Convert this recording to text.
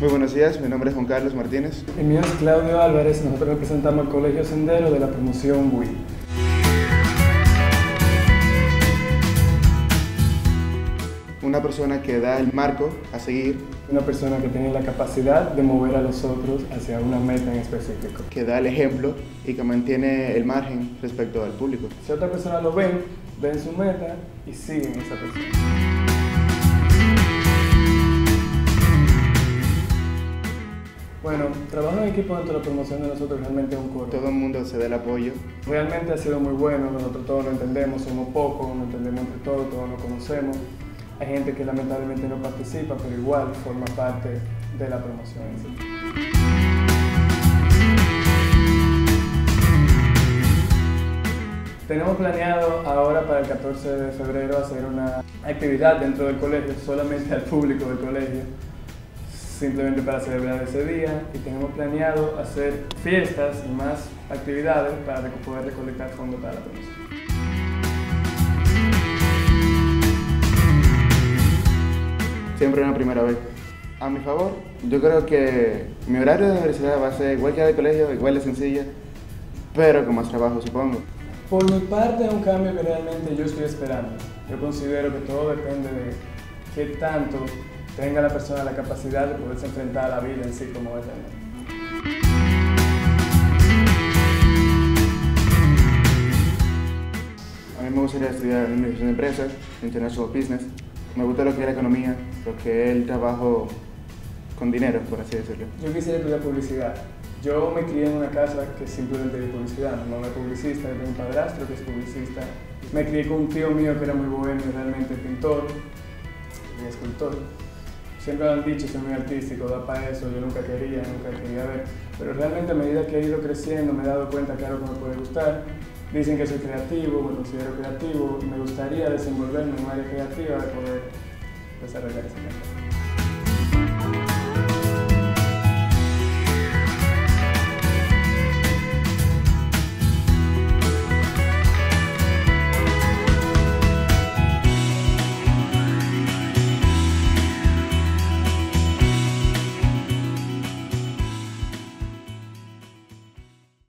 días, mi nombre es Juan Carlos Martínez. Mi mío es Claudio Álvarez, nosotros representamos el Colegio Sendero de la promoción BUI. Una persona que da el marco a seguir, Una persona que tiene la capacidad de mover a los otros hacia una meta en específico. que da el ejemplo y que mantiene el margen respecto al público. Si otra persona lo ven, ven su meta y siguen esa persona. Bueno, trabajo en equipo dentro de la promoción de nosotros realmente es un coro. Todo el mundo se da el apoyo. Realmente ha sido muy bueno, nosotros todos lo entendemos, somos pocos, nos entendemos entre todos, todos nos conocemos. Hay gente que lamentablemente no participa, pero igual forma parte de la promoción en sí. Tenemos planeado ahora para el 14 de febrero hacer una actividad dentro del colegio, solamente al público del colegio, simplemente para celebrar ese día. Y tenemos planeado hacer fiestas y más actividades para poder recolectar fondos para la promoción. Siempre una primera vez. A mi favor, yo creo que mi horario de universidad va a ser igual que el de colegio, igual de sencilla, pero con más trabajo, supongo. Por mi parte es un cambio que realmente yo estoy esperando. Yo considero que todo depende de qué tanto tenga la persona la capacidad de poderse enfrentar a la vida en sí como realmente. A mí me gustaría estudiar Administración de Empresas, International Business. Me gusta lo que es la economía, lo que es el trabajo con dinero, por así decirlo. Yo quisiera estudiar publicidad. Yo me crié en una casa que simplemente de publicidad. Mi mamá es publicista, tengo un padrastro que es publicista. Me crié con un tío mío que era muy bohemio, realmente pintor y escultor. Siempre han dicho, soy muy artístico, da para eso, yo nunca quería, nunca quería ver. Pero realmente a medida que he ido creciendo me he dado cuenta que algo me puede gustar. Dicen que soy creativo, me considero creativo me gustaría desenvolverme en un área creativa de poder desarrollar ese campo.